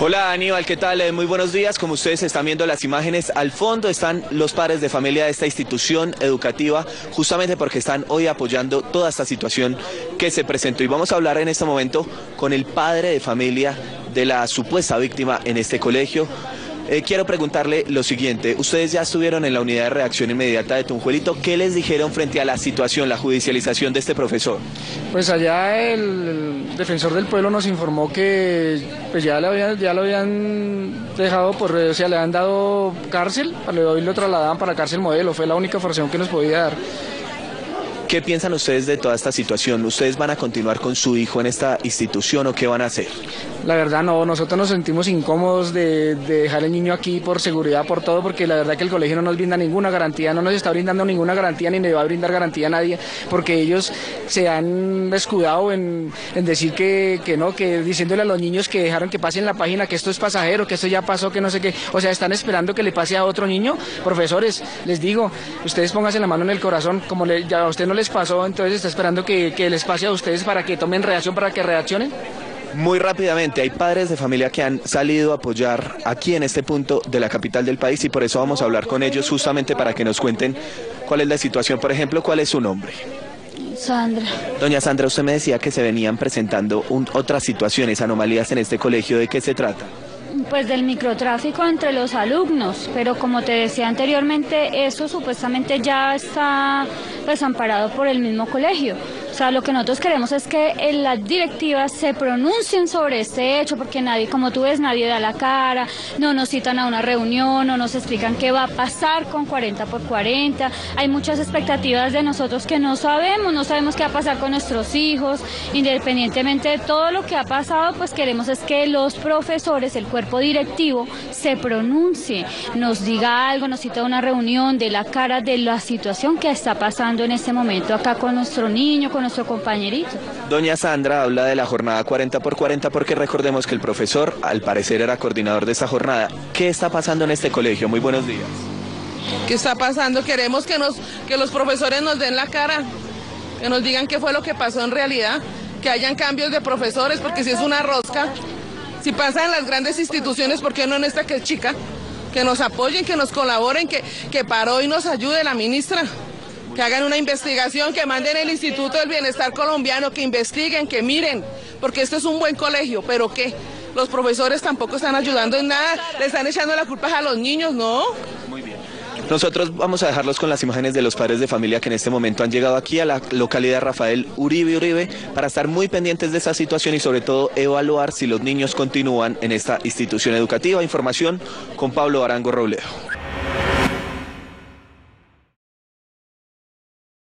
Hola Aníbal, ¿qué tal? Eh, Muy buenos días. Como ustedes están viendo las imágenes, al fondo están los padres de familia de esta institución educativa, justamente porque están hoy apoyando toda esta situación que se presentó. Y vamos a hablar en este momento con el padre de familia de la supuesta víctima en este colegio. Eh, quiero preguntarle lo siguiente, ustedes ya estuvieron en la unidad de reacción inmediata de Tunjuelito, ¿qué les dijeron frente a la situación, la judicialización de este profesor? Pues allá el, defensor del pueblo nos informó que pues ya, le habían, ya lo habían dejado, por, o sea, le han dado cárcel, hoy lo trasladaban para cárcel modelo, fue la única formación que nos podía dar. ¿Qué piensan ustedes de toda esta situación? ¿Ustedes van a continuar con su hijo en esta institución o qué van a hacer? La verdad no, nosotros nos sentimos incómodos de, de dejar el niño aquí por seguridad, por todo, porque la verdad que el colegio no nos brinda ninguna garantía, no nos está brindando ninguna garantía ni le va a brindar garantía a nadie, porque ellos se han escudado en, decir que, no, que diciéndole a los niños que dejaron que pasen la página, que esto es pasajero, que esto ya pasó, que no sé qué, o sea, están esperando que le pase a otro niño. Profesores, les digo, ustedes pónganse la mano en el corazón, como le, ya a usted no les pasó, entonces está esperando que, que les pase a ustedes para que tomen reacción, para que reaccionen. Muy rápidamente, hay padres de familia que han salido a apoyar aquí en este punto de la capital del país y por eso vamos a hablar con ellos justamente para que nos cuenten cuál es la situación. Por ejemplo, ¿cuál es su nombre? Sandra, Doña Sandra, usted me decía que se venían presentando un- otras situaciones, anomalías en este colegio. ¿De qué se trata? Pues del microtráfico entre los alumnos, pero como te decía anteriormente, eso supuestamente ya está pues amparado por el mismo colegio. O sea, lo que nosotros queremos es que eh, las directivas se pronuncien sobre este hecho, porque nadie, como tú ves, nadie da la cara, no nos citan a una reunión, no nos explican qué va a pasar con 40 por 40. Hay muchas expectativas de nosotros que no sabemos, no sabemos qué va a pasar con nuestros hijos, independientemente de todo lo que ha pasado, pues queremos es que los profesores, el cuerpo directivo, se pronuncie, nos diga algo, nos cita a una reunión de la cara de la situación que está pasando en este momento acá con nuestro niño, con nuestro compañerito. Doña Sandra habla de la jornada 40 por 40 porque recordemos que el profesor al parecer era coordinador de esa jornada. ¿Qué está pasando en este colegio? Muy buenos días. ¿Qué está pasando? Queremos que, nos, que los profesores nos den la cara, que nos digan qué fue lo que pasó en realidad, que hayan cambios de profesores, porque si es una rosca, si pasa en las grandes instituciones, ¿por qué no en esta que es chica? Que nos apoyen, que nos colaboren, que, que paró y nos ayude la ministra. Que hagan una investigación, que manden el Instituto del Bienestar Colombiano, que investiguen, que miren, porque este es un buen colegio, pero ¿qué? Los profesores tampoco están ayudando en nada, le están echando la culpa a los niños, ¿no? Nosotros vamos a dejarlos con las imágenes de los padres de familia que en este momento han llegado aquí a la localidad Rafael Uribe Uribe para estar muy pendientes de esta situación y sobre todo evaluar si los niños continúan en esta institución educativa. Información con Pablo Arango Robledo.